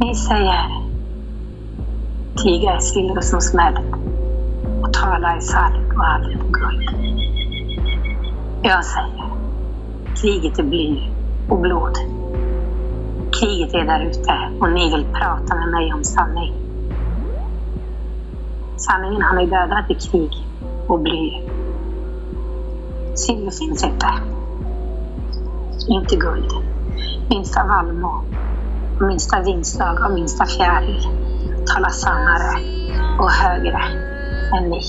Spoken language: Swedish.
Ni säger tiga är silver som smält och tala är salt och aldrig på guld. Jag säger kriget är bly och blod. Kriget är där ute och ni vill prata med mig om sanning. Sanningen har ni dödat i krig och bly. Silver finns inte. Inte guld. Minsta vallmo minsta vindslag och minsta fjäril talar sannare och högre än vi.